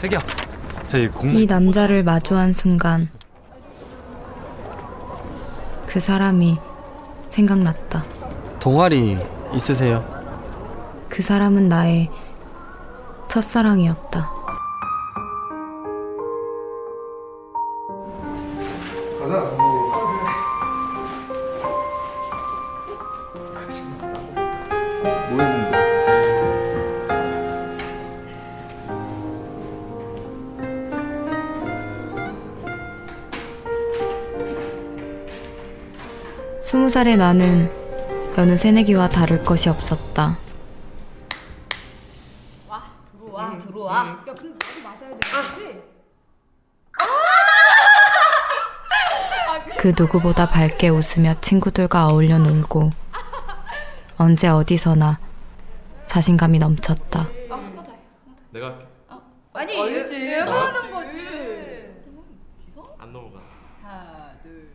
자기야 저희 공 이 남자를 마주한 순간 그 사람이 생각났다. 동아리 있으세요? 그 사람은 나의 첫사랑이었다. 뭐 스무 살의 나는 여느 새내기와 다를 것이 없었다. 들어와 들어와. 그 누구보다 밝게 웃으며 친구들과 어울려 놀고 언제 어디서나 자신감이 넘쳤다. 내가 할게. 아니 알지. 얘가 하는 거지 안 넘어가 하나 둘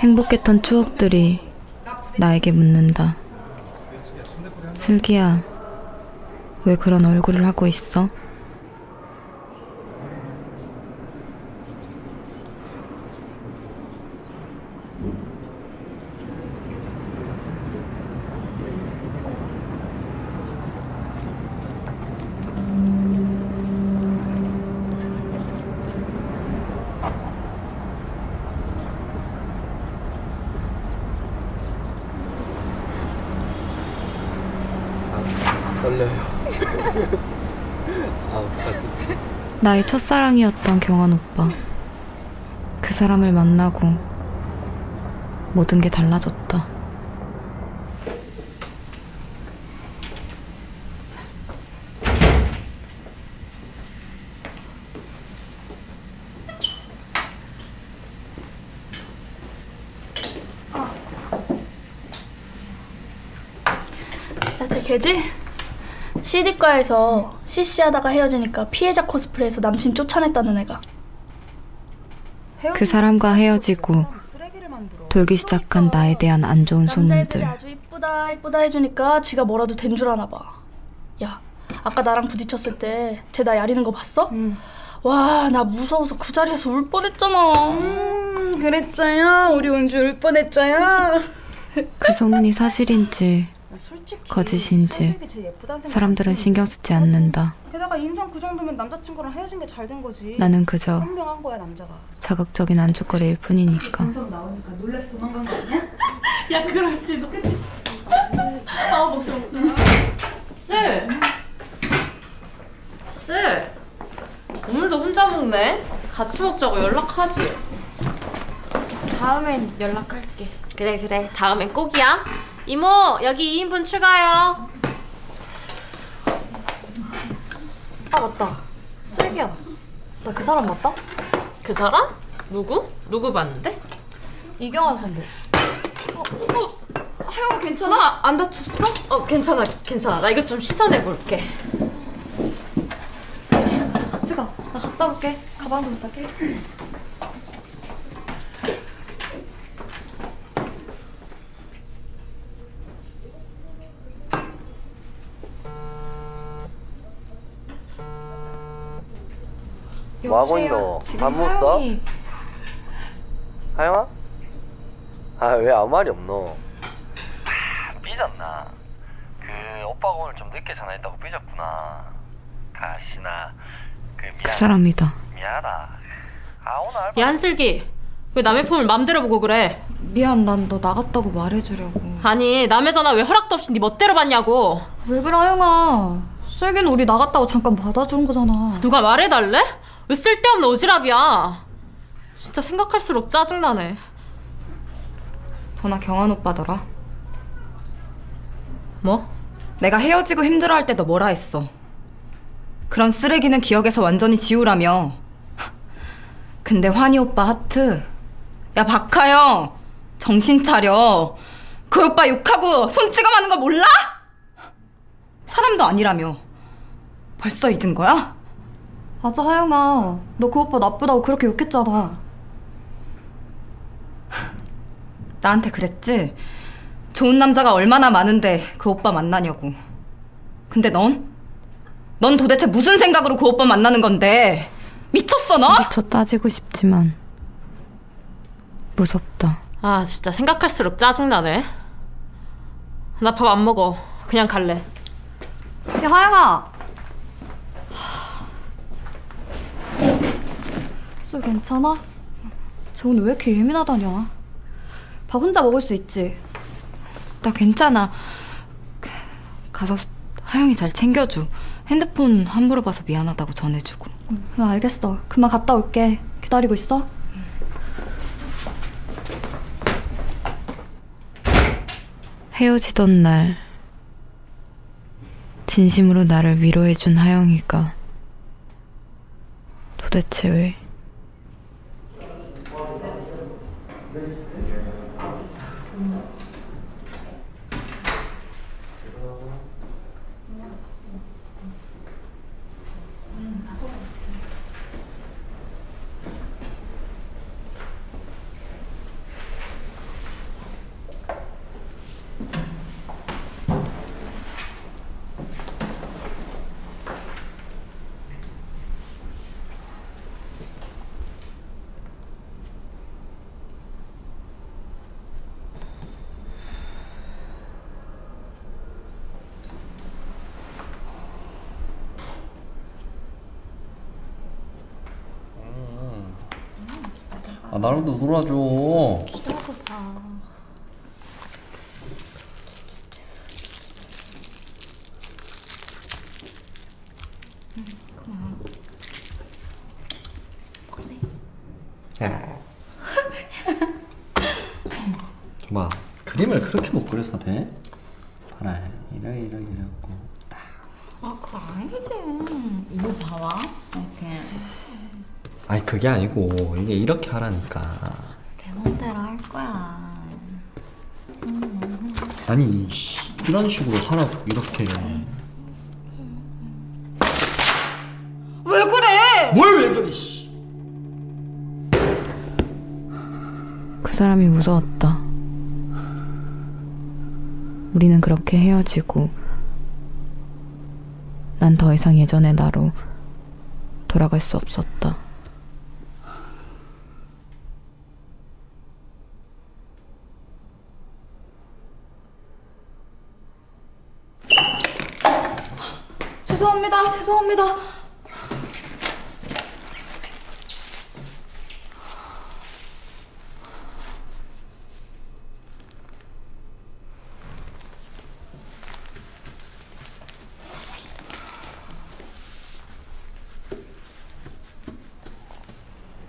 행복했던 추억들이 나에게 묻는다. 슬기야, 왜 그런 얼굴을 하고 있어? 떨려요. 아 어떡하지? 나의 첫사랑이었던 경환 오빠. 그 사람을 만나고 모든 게 달라졌다. 야, 쟤 걔지? CD과에서 CC 하다가 헤어지니까 피해자 코스프레해서 남친 쫓아냈다는 애가. 그 사람과 헤어지고 돌기 시작한 나에 대한 안 좋은 소문들. 아주 이쁘다 이쁘다 해주니까 지가 뭐라도 된 줄 아나 봐. 야, 아까 나랑 부딪혔을 때 쟤 나 야리는 거 봤어? 와, 나 무서워서 그 자리에서 울 뻔했잖아. 음 그랬죠요 우리 원주 울 뻔했죠요 그 소문이 사실인지 거짓인지 사람들은 안 신경 쓰지 않는다. 게다가 인성 그 정도면 남자친구랑 헤어진 게 잘 된 거지 나는 그저 현명한 거야 남자가 자극적인 안주거리일 뿐이니까. 인성 나오니까 놀라서 도망간 거 아니야? 야, 그럴지도. 그치? 아, 먹자, 먹자. 쓸! 쓸! 오늘도 혼자 먹네? 같이 먹자고 연락하지. 다음엔 연락할게. 그래, 그래. 다음엔 꼭이야. 이모, 여기 2인분 추가요. 아 맞다 슬기야 나 그 사람 맞다? 그 사람? 누구? 누구 봤는데? 이경환 선배 하영아 괜찮아? 안 다쳤어? 어, 괜찮아, 괜찮아. 나 이거 좀 씻어내 볼게. 슬가 나 갔다 올게 가방 좀 부탁해 뭐 하고 있노? 밥 먹었어? 하영아? 아 왜 아무 말이 없노? 삐졌나? 그 오빠가 오늘 좀 늦게 전화했다고 삐졌구나. 가시나 그 미안 그 사람이다. 미안하다. 아 오늘 알바 야, 한슬기. 왜 남의 폰을 맘대로 보고 그래? 미안, 난 너 나갔다고 말해주려고. 아니, 남의 전화 왜 허락도 없이 네 멋대로 받냐고. 왜 그래 하영아 슬기는 우리 나갔다고 잠깐 받아준 거잖아 누가 말해달래? 왜 쓸데없는 오지랖이야. 진짜 생각할수록 짜증나네. 전화 경환 오빠더라. 뭐? 내가 헤어지고 힘들어할 때 너 뭐라 했어? 그런 쓰레기는 기억에서 완전히 지우라며. 근데 환희 오빠 하트. 야 박하영 정신 차려. 그 오빠 욕하고 손찌검하는 거 몰라? 사람도 아니라며. 벌써 잊은 거야? 맞아 하영아 너 그 오빠 나쁘다고 그렇게 욕했잖아 나한테 그랬지? 좋은 남자가 얼마나 많은데 그 오빠 만나냐고. 근데 넌? 넌 도대체 무슨 생각으로 그 오빠 만나는 건데? 미쳤어 너? 미쳐 따지고 싶지만 무섭다. 아 진짜 생각할수록 짜증나네. 나 밥 안 먹어. 그냥 갈래. 야 하영아. 술 괜찮아? 저 오늘 왜 이렇게 예민하다냐? 밥 혼자 먹을 수 있지. 나 괜찮아. 그, 가서 하영이 잘 챙겨줘. 핸드폰 함부로 봐서 미안하다고 전해주고. 응 알겠어. 금방 갔다 올게. 기다리고 있어. 헤어지던 날 진심으로 나를 위로해준 하영이가 도대체 왜 아 나랑도 놀아줘 야. 봐 그림을 그렇게 못 그려서 돼? 봐라 이래 이래갖고 아 그거 아니지. 이거 봐봐. 이렇게. 아니 그게 아니고 이게 이렇게 하라니까 내 맘대로 할 거야. 아니 씨, 이런 식으로 하라고 이렇게 왜 그래? 뭘 왜 그래 씨 그 사람이 무서웠다. 우리는 그렇게 헤어지고 난 더 이상 예전의 나로 돌아갈 수 없었다. 죄송합니다. 죄송합니다.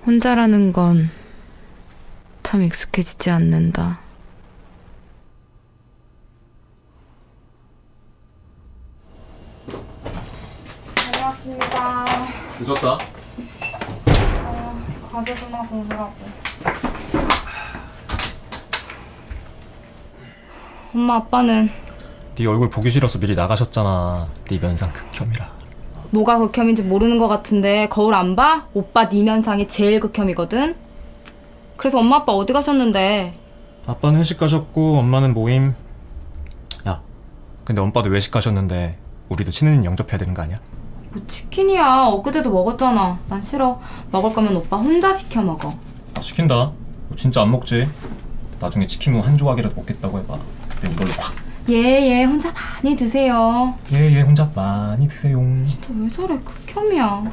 혼자라는 건 참 익숙해지지 않는다. 늦었다. 하고 오느라고. 엄마 아빠는 네 얼굴 보기 싫어서 미리 나가셨잖아. 네 면상 극혐이라. 뭐가 극혐인지 모르는 것 같은데 거울 안 봐? 오빠 네 면상이 제일 극혐이거든. 그래서 엄마 아빠 어디 가셨는데? 아빠는 회식 가셨고 엄마는 모임. 야, 근데 엄빠도 외식 가셨는데 우리도 친해는 영접해야 되는 거 아니야? 뭐 치킨이야. 엊그제도 먹었잖아. 난 싫어. 먹을 거면 오빠 혼자 시켜 먹어. 시킨다. 너 진짜 안 먹지? 나중에 치킨은 한 조각이라도 먹겠다고 해봐. 그때 이걸로 확. 예예 혼자 많이 드세요. 예예 혼자 많이 드세요. 진짜 왜 저래 극혐이야.